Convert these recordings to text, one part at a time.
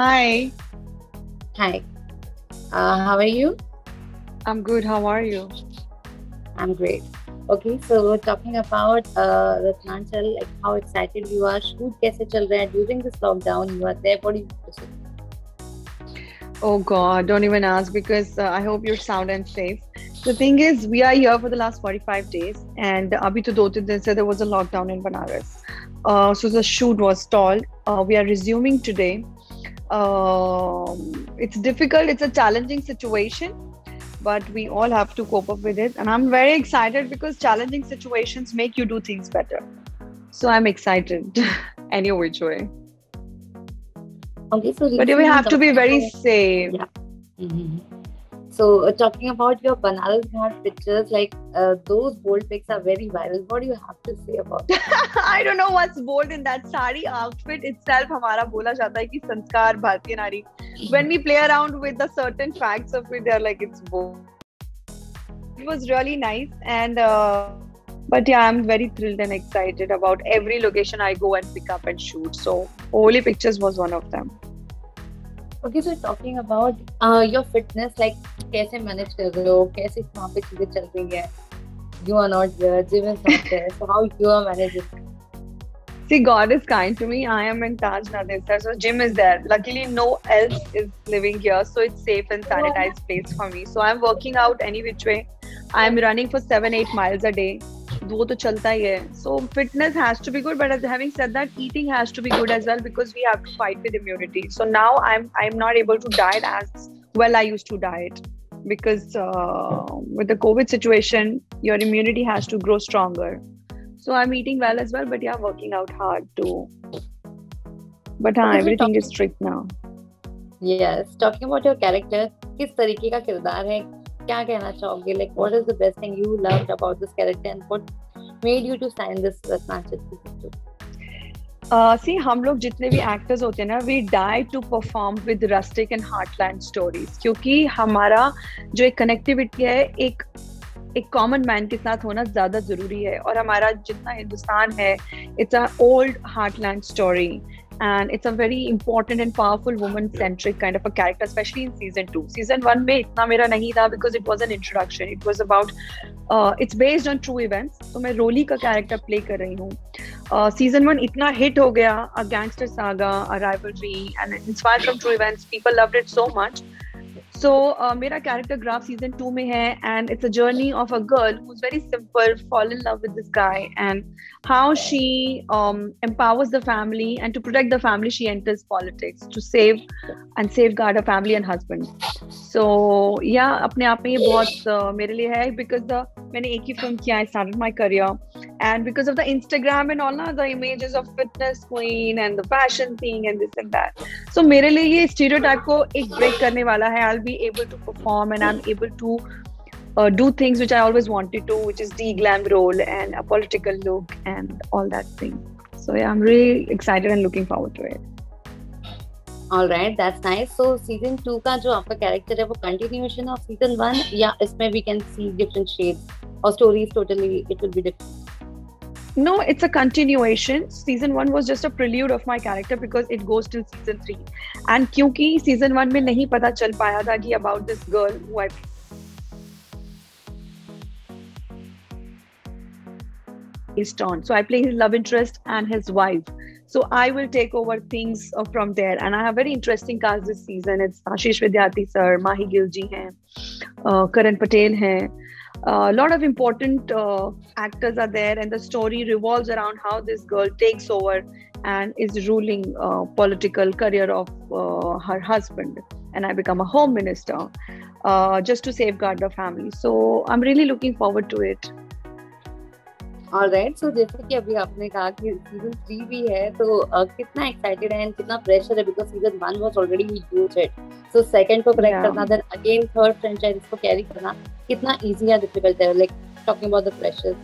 Hi. Hi. Uh, how are you? I'm good. How are you? I'm great. Okay, so we're talking about uh, Raktanchal, like how excited you are. Shoot kaise chal raha hai during this lockdown? You are there. What do you? Oh God, don't even ask because uh, I hope you're sound and safe. The thing is, we are here for the last 45 days, and abhi to do din se there was a lockdown in Banaras. Uh, so the shoot was stalled. Uh, we are resuming today. Um, it's difficult. It's a challenging situation, but we all have to cope up with it. And I'm very excited because challenging situations make you do things better. So I'm excited, any which way. Okay, so But we have to be very safe. Yeah. Mhm. So uh, talking about your Banaras Ghat pictures, like uh, those bold pics are very viral. What do you have to say about it? I don't know what's bold in that sari outfit itself. हमारा बोला जाता है कि संस्कार भारतीय नारी. When we play around with the certain facts of it, they're like it's bold. It was really nice, and uh, but yeah, I'm very thrilled and excited about every location I go and pick up and shoot. So Holy Pictures was one of them. Okay, so talking about uh, your fitness, like कैसे manage कर रहे हो कैसे वहाँ पे चीज़ें चल रही है you are not there gym is not there so how you are managing See, God is kind to me. I am in Taj Nadesar, so gym is there. Luckily, no else is living here, so it's safe and sanitized place for me. So I'm working out any which way. I'm running for seven, eight miles a day. वो तो चलता ही है। So fitness has to be good but having said that eating has to be good as well because we have to fight with immunity so now I am I am not able to diet as well I use to diet because with the COVID situation your immunity has to grow stronger so I am eating well as well but you are working out hard too but हाँ everything is strict now yes talking about your character किस तरीके का किरदार है? क्या कहना चाहोगे? What is the best thing you loved about this character and what made you to sign this Ratnachal season two Uh, हम लोग जितने भी एक्टर्स होते हैं ना we die to perform with rustic and heartland stories क्योंकि हमारा जो एक कनेक्टिविटी है एक एक कॉमन मैन के साथ होना ज़्यादा ज़रूरी है और हमारा जितना हिंदुस्तान है it's a old heartland story and it's a very important and powerful woman centric kind of a character especially in season 2 season 1 mein itna mera nahi tha because it was an introduction. It was about uh, it's based on true events. so main roli ka character play kar rahi hu uh, season 1 itna hit ho gaya a gangster saga a rivalry and inspired from true events. People loved it so much. So मेरा character graph season two में है and it's a journey of a girl who is very simple fall in love with this guy and how she empowers the family and to protect the family she enters politics to save and safeguard a family and husband so yeah अपने आप में ये बहुत मेरे लिए है because the मैंने एक ही फ़िल्म किया I started my career and because of the Instagram and all ना the images of fitness queen and the fashion thing and this and that so मेरे लिए ये स्टीरियोटाइप को एक ब्रेक करने वाला है. I will be able to perform and I am able to do things which I always wanted to which is the glam role and a political look and all that thing so I am really excited and looking forward to it Right, that's nice. So season two का जो आपका character है वो continuation of season one या इसमें we can see different shades or stories totally it will be different. No, it's a continuation. Season one was just a prelude of my character because it goes till season three. And क्योंकि season one में नहीं पता चल पाया था कि about this girl who I based on. So I play his love interest and his wife. So I will take over things uh, from there. And I have very interesting cast this season. It's Ashish Vidyarthi sir, Mahie Gill ji hai, uh, Karan Patel. A lot of important uh, actors are there, and the story revolves around how this girl takes over and is ruling uh, political career of uh, her husband. And I become a home minister uh, just to safeguard the family. So I'm really looking forward to it. Alright so जैसे कि अभी आपने कहा कि season three भी है तो uh, कितना एक्साइटेड है कितना प्रेशर है because season one was already huge hit so second को क्रैक करना देन अगेन थर्ड फ्रेंचाइज को कैरी करना कितना इजी या डिफ़िकल्ट है like talking about the pressure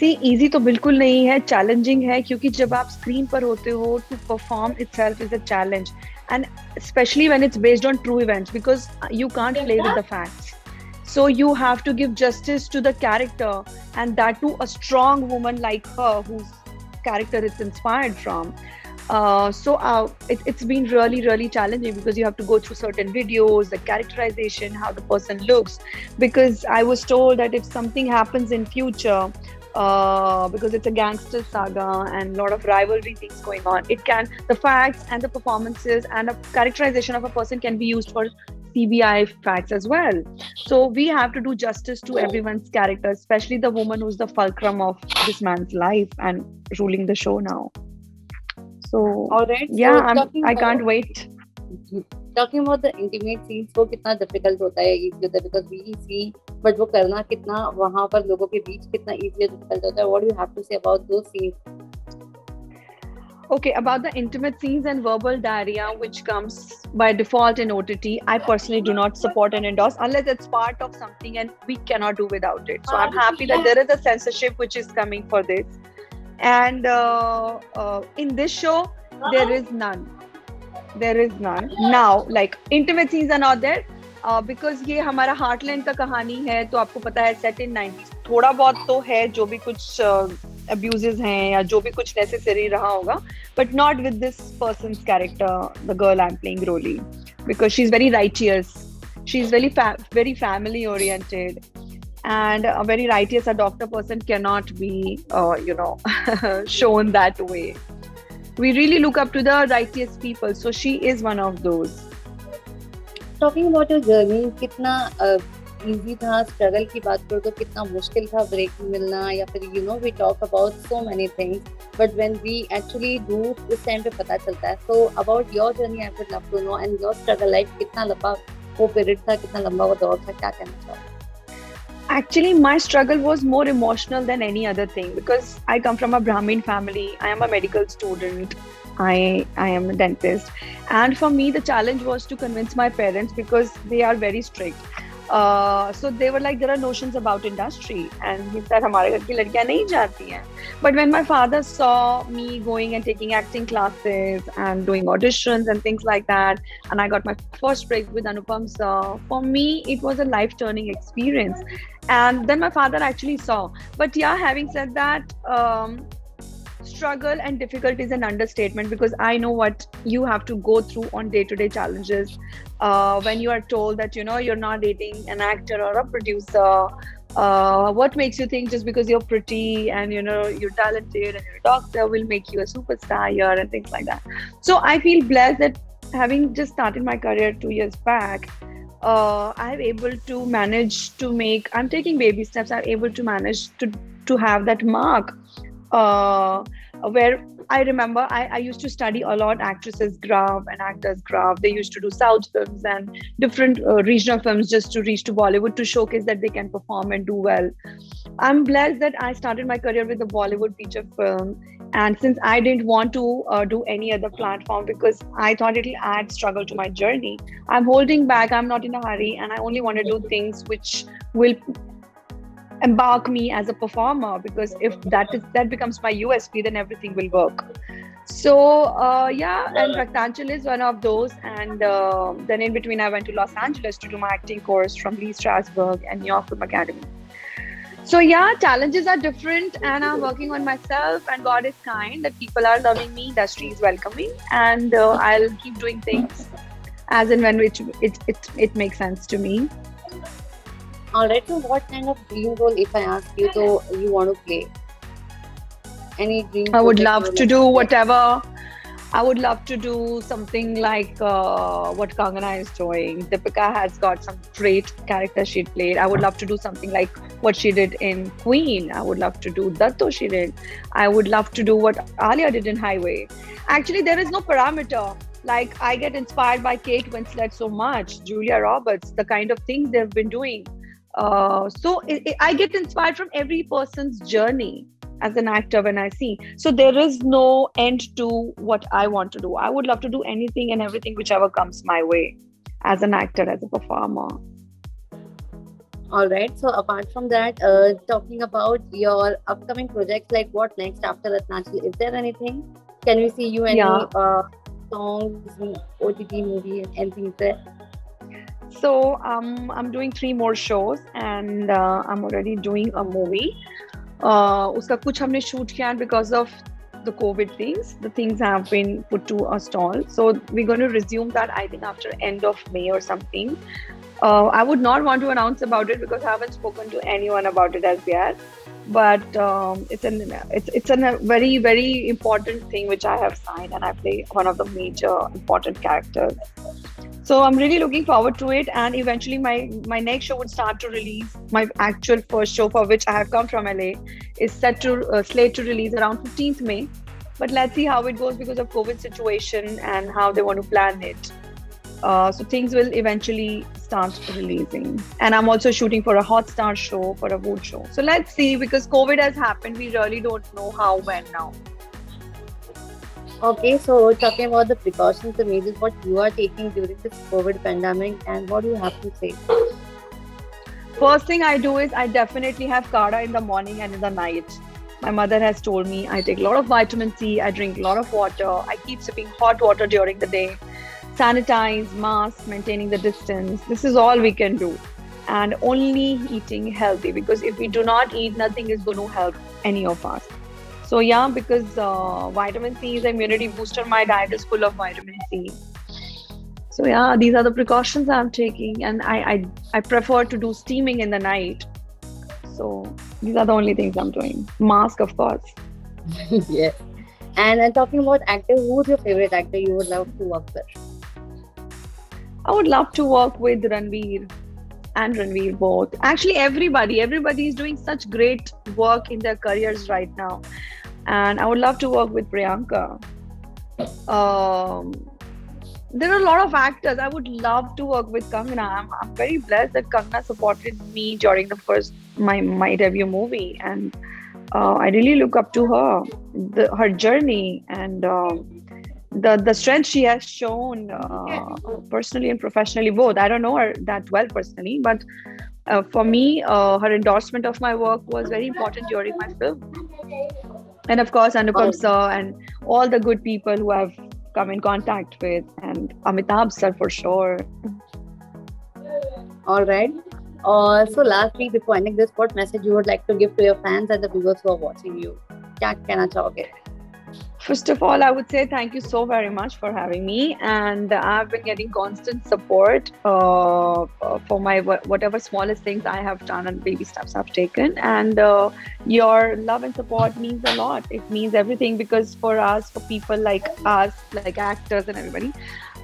see easy तो बिल्कुल नहीं है चैलेंजिंग है क्योंकि जब आप स्क्रीन पर होते हो to perform itself is a challenge and specially when it's based on true events because you can't play with the facts so you have to give justice to the character and that to a strong woman like her whose character it's inspired from Uh, so uh, it, has been really, really challenging because you have to go through certain videos, the characterization, how the person looks. Because I was told that if something happens in future, uh, because it's a gangster saga and a lot of rivalry things going on, it can the facts and the performances and a characterization of a person can be used for CBI facts as well. So we have to do justice to everyone's character, especially the woman who's the fulcrum of this man's life and ruling the show now. So, all right. Yeah, so i can't wait. Talking about the intimate scenes, वो कितना difficult होता है each other because we see, but वो करना कितना वहाँ पर लोगों के बीच कितना easy difficult होता है. What do you have to say about those scenes? Okay, about the intimate scenes and verbal diarrhea, which comes by default in OTT, I personally do not support and endorse unless it's part of something and we cannot do without it. So I'm happy that there is a censorship which is coming for this and uh, uh, in this show there is none there is none now like intimate scenes are not there because uh, ये हमारा heartland का कहानी है तो आपको पता है set in nineties थोड़ा बहुत तो है जो भी कुछ अब्यूजेज हैं या जो भी कुछ नेसेसरी रहा होगा but not with this person character the girl am playing Roli because she is very righteous she is very very family oriented and very righteous a doctor person can not be you know shown that way we really look up to the righteous people so she is one of those talking about your journey कितना easy था struggle की बात करो तो कितना मुश्किल था break मिलना या फिर you know we talk about so many things but when we actually do उस टाइम पे पता चलता है so about your journey I would love to know and your struggle life कितना लंबा वो पीरियड था कितना लंबा वो दौर था क्या कहना चाहोगे actually my struggle was more emotional than any other thing because i come from a brahmin family i am a medical student i i am a dentist and for me the challenge was to convince my parents because they are very strict uh, so they were like there are notions about industry and he said हमारे घर की लड़कियां नहीं जाती हैं but when my father saw me going and taking acting classes and doing auditions and things like that and I got my first break with Anupam sir for me it was a life turning experience and then my father actually saw but yeah having said that um, struggle and difficult is an understatement because I know what you have to go through on day to day challenges. Uh, when you are told that you know you're not dating an actor or a producer, uh, what makes you think just because you're pretty and you know you're talented and you're a doctor will make you a superstar here and things like that. So I feel blessed that having just started my career two years back, uh, I'm able to manage to make. I'm taking baby steps. I'm able to manage to to have that mark uh, where I remember I, I, used to study a lot actresses graph and actors graph. They used to do South films and different uh, regional films just to reach to Bollywood to showcase that they can perform and do well. I'm blessed that I started my career with a Bollywood feature film. And since I didn't want to uh, do any other platform because I thought it'll add struggle to my journey, I'm holding back. I'm not in a hurry, and I only want to do things which will embark me as a performer because if that is that becomes my USP, then everything will work. So uh, yeah, and Raktanchal is one of those. And uh, then in between, I went to Los Angeles to do my acting course from Lee Strasberg and New York Film Academy. So yeah, challenges are different, and I'm working on myself. And God is kind that people are loving me, industry is welcoming, and uh, I'll keep doing things as and when it, it it it makes sense to me. Alright, so what kind of dream role, if I ask you, so you want to play? Any dream? I would love to do whatever. I would love to do something like uh, what Kangana is doing. Deepika has got some great characters she played. I would love to do something like what she did in Queen. I would love to do Datto she did. I would love to do what Alia did in Highway. Actually, there is no parameter. Like I get inspired by Kate Winslet so much, Julia Roberts, the kind of things they've been doing uh, so it, it, I get inspired from every person's journey as an actor when I see. So there is no end to what I want to do. I would love to do anything and everything whichever comes my way as an actor, as a performer. All right. So apart from that, uh, talking about your upcoming projects, like what next after Raktanchal? Is there anything? Can we see you any yeah. uh, songs, OTT movie, anything there? So um, I'm doing three more shows and uh, I'm already doing a movie. Uh, उसका कुछ हमने shoot किया because of the COVID things. The things have been put to a stall. So we're going to resume that, I think, after end of May or something. Uh, I would not want to announce about it because I haven't spoken to anyone about it as yet. But um, it's an it's it's a very very important thing which I have signed, and I play one of the major important characters. So I'm really looking forward to it, and eventually my my next show would start to release. My actual first show for which I have come from LA is set to uh, slate to release around 15th May. But let's see how it goes because of COVID situation and how they want to plan it. Uh, so things will eventually start releasing. And I'm also shooting for a Hotstar show, for a Voot show. So let's see, because COVID has happened, we really don't know how, when now. Okay, so talking about the precautions, the measures what you are taking during this COVID pandemic, and what do you have to say? First thing I do is I definitely have kadha in the morning and in the night. My mother has told me I take a lot of vitamin C, I drink a lot of water, I keep sipping hot water during the day sanitize, mask, maintaining the distance. This is all we can do. And only eating healthy because if we do not eat, nothing is going to help any of us. So, yeah, because uh, vitamin C is immunity booster, my diet is full of vitamin C. So, yeah, these are the precautions I'm taking. And I, I, I prefer to do steaming in the night. So, these are the only things I'm doing. Mask, of course. yes. And uh, talking about actors, who's your favorite actor you would love to work with? I would love to work with Ranveer and Ranveer both. Actually, everybody, everybody is doing such great work in their careers right now, and I would love to work with Priyanka. Um, there are a lot of actors. I would love to work with Kangana. I'm, I'm very blessed that Kangana supported me during the first my my debut movie, and uh, I really look up to her, the, her journey, and. Um, the the strength she has shown uh, personally and professionally both i don't know her that well personally but uh, for me uh, her endorsement of my work was very important during my film and of course anupam oh. sir and all the good people who i've come in contact with and amitabh sir for sure. All right. Uh, so lastly before ending this what message you would like to give to your fans and the viewers who are watching you? kya kehna chahoge First of all, I would say thank you so very much for having me, and I've been getting constant support uh, for my whatever smallest things I have done and baby steps I've taken, and uh, your love and support means a lot. It means everything because for us, for people like us, like actors and everybody,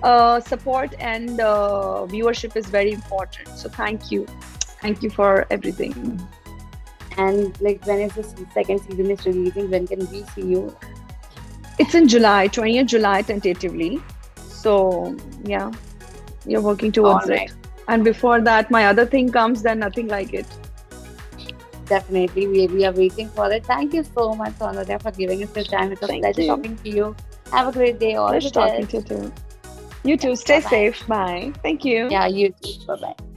uh, support and uh, viewership is very important. So thank you, thank you for everything. And like, when is the second season is releasing? When can we see you? It's in July, 20th July tentatively. So yeah, you're working towards right. it. And before that, my other thing comes, then nothing like it. Definitely, we, we are waiting for it. Thank you so much, Soundarya, for giving us your time. It was a pleasure you. talking to you. Have a great day. All pleasure talking to you too. You too. Stay Bye-bye. safe. Bye. Thank you. Yeah, you too. Bye bye.